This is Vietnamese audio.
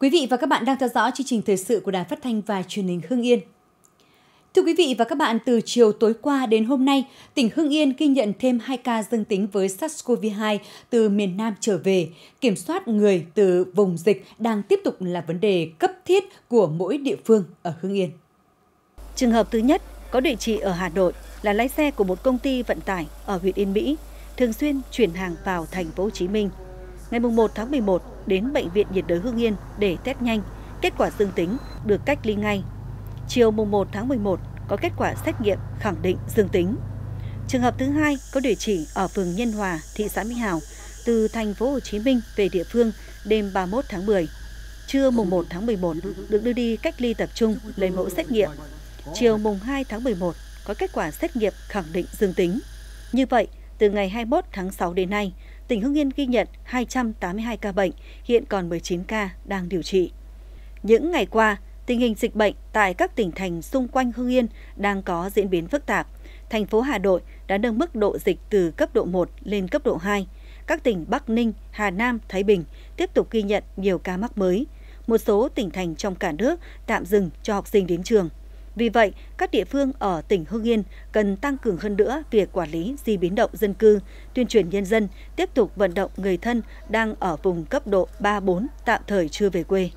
Quý vị và các bạn đang theo dõi chương trình thời sự của Đài Phát thanh và Truyền hình Hưng Yên. Thưa quý vị và các bạn, từ chiều tối qua đến hôm nay, tỉnh Hưng Yên ghi nhận thêm 2 ca dương tính với SARS-CoV-2 từ miền Nam trở về. Kiểm soát người từ vùng dịch đang tiếp tục là vấn đề cấp thiết của mỗi địa phương ở Hưng Yên. Trường hợp thứ nhất có địa chỉ ở Hà Nội là lái xe của một công ty vận tải ở huyện Yên Mỹ, thường xuyên chuyển hàng vào thành phố Hồ Chí Minh. Ngày 1 tháng 11 đến bệnh viện nhiệt đới Hương Yên để test nhanh, kết quả dương tính được cách ly ngay. Chiều 1 tháng 11 có kết quả xét nghiệm khẳng định dương tính. Trường hợp thứ hai có địa chỉ ở phường Nhân Hòa, thị xã Mỹ Hào, từ thành phố Hồ Chí Minh về địa phương đêm 31 tháng 10. Trưa mùng 1 tháng 11 được đưa đi cách ly tập trung lấy mẫu xét nghiệm. Chiều mùng 2 tháng 11 có kết quả xét nghiệm khẳng định dương tính. Như vậy, từ ngày 21 tháng 6 đến nay, tỉnh Hưng Yên ghi nhận 282 ca bệnh, hiện còn 19 ca đang điều trị. Những ngày qua, tình hình dịch bệnh tại các tỉnh thành xung quanh Hưng Yên đang có diễn biến phức tạp. Thành phố Hà Nội đã nâng mức độ dịch từ cấp độ 1 lên cấp độ 2. Các tỉnh Bắc Ninh, Hà Nam, Thái Bình tiếp tục ghi nhận nhiều ca mắc mới. Một số tỉnh thành trong cả nước tạm dừng cho học sinh đến trường. Vì vậy, các địa phương ở tỉnh Hưng Yên cần tăng cường hơn nữa việc quản lý di biến động dân cư, tuyên truyền nhân dân, tiếp tục vận động người thân đang ở vùng cấp độ 3-4 tạm thời chưa về quê.